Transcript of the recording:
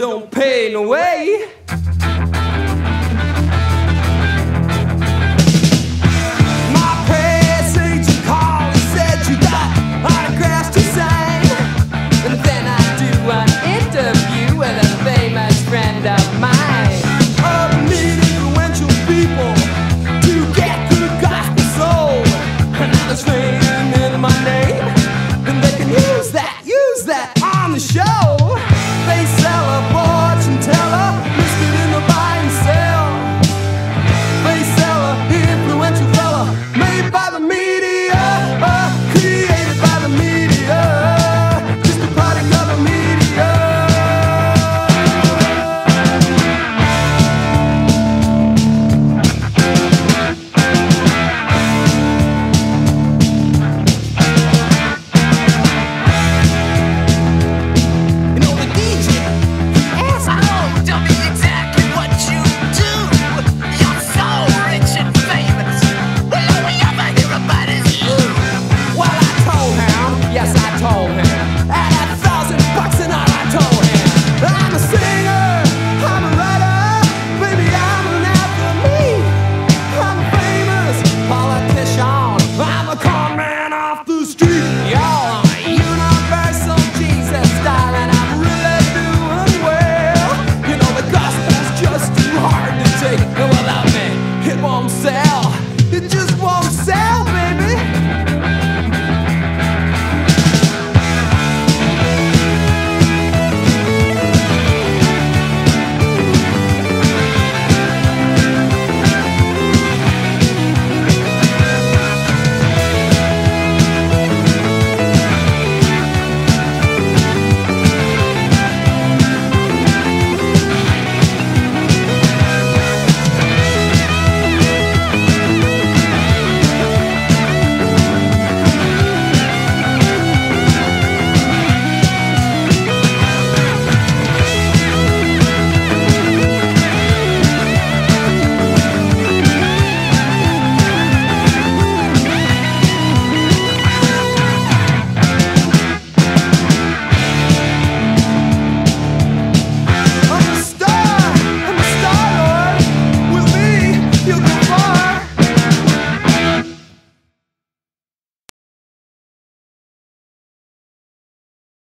don't pay no way.